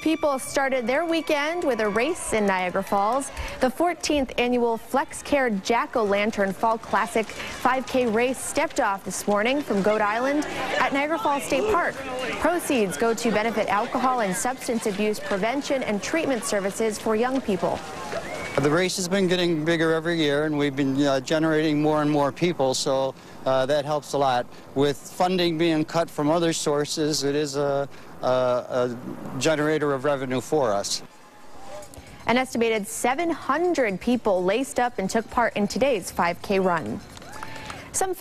People started their weekend with a race in Niagara Falls. The 14th annual Flex Care Jack-O-Lantern Fall Classic 5K race stepped off this morning from Goat Island at Niagara Falls State Park. Proceeds go to benefit alcohol and substance abuse prevention and treatment services for young people. The race has been getting bigger every year, and we've been uh, generating more and more people, so uh, that helps a lot. With funding being cut from other sources, it is a, a, a generator of revenue for us. An estimated 700 people laced up and took part in today's 5K run. Some